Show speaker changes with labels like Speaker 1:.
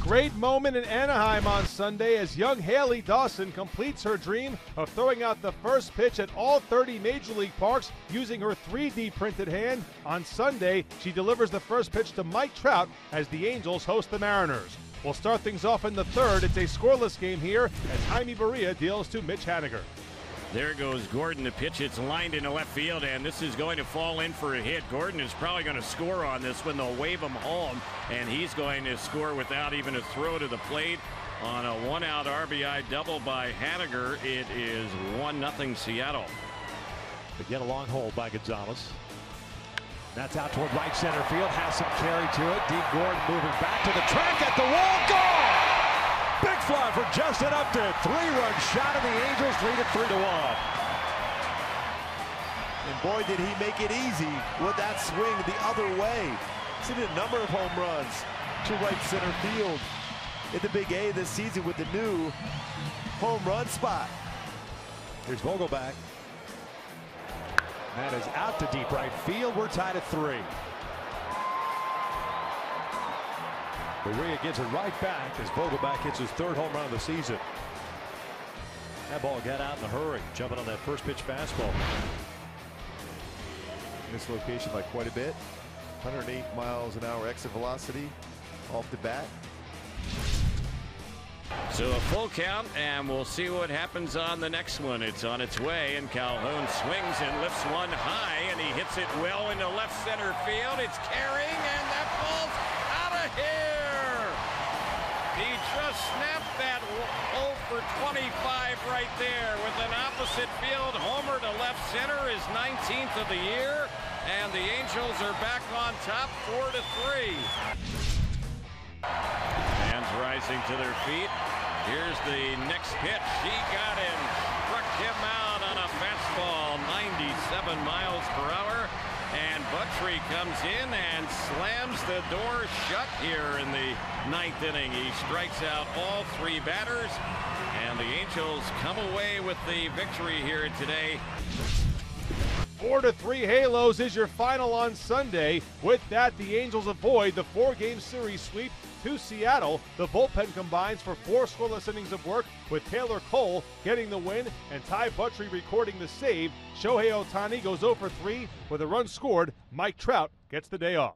Speaker 1: great moment in Anaheim on Sunday as young Hailey Dawson completes her dream of throwing out the first pitch at all 30 Major League parks using her 3D printed hand. On Sunday, she delivers the first pitch to Mike Trout as the Angels host the Mariners. We'll start things off in the third. It's a scoreless game here as Jaime Barria deals to Mitch Haniger.
Speaker 2: There goes Gordon. The pitch, it's lined into left field, and this is going to fall in for a hit. Gordon is probably going to score on this when they'll wave him home, and he's going to score without even a throw to the plate on a one out RBI double by Haniger. It is 1 nothing Seattle.
Speaker 3: Again, a long hold by Gonzales. That's out toward right center field. Has some carry to it. Deep Gordon moving back to the track at the wall. Gone! Fly for Justin Upton. Three-run shot of the Angels. Lead it three to one.
Speaker 4: And boy, did he make it easy with that swing the other way. He's hit a number of home runs to right center field in the Big A this season with the new home run spot.
Speaker 3: Here's Vogelbach. That is out to deep right field. We're tied at three. Barria gives it right back as Vogelbach hits his third home run of the season. That ball got out in a hurry, jumping on that first pitch fastball.
Speaker 4: This location by quite a bit. 108 miles an hour exit velocity off the bat.
Speaker 2: So a full count, and we'll see what happens on the next one. It's on its way, and Calhoun swings and lifts one high, and he hits it well into left center field. It's carrying, snapped that 0 for 25 right there with an opposite field homer to left center, his 19th of the year, and the Angels are back on top, four to three. Fans rising to their feet. Here's the next pitch. He got him, struck him out on a fastball, 97 miles per hour. And Buttrey comes in and slams the door shut here in the ninth inning. He strikes out all three batters, and the Angels come away with the victory here today.
Speaker 1: Four to three Halos is your final on Sunday. With that, the Angels avoid the four-game series sweep to Seattle. The bullpen combines for four scoreless innings of work, with Taylor Cole getting the win and Ty Buttrey recording the save. Shohei Ohtani goes 0 for 3 with a run scored. Mike Trout gets the day off.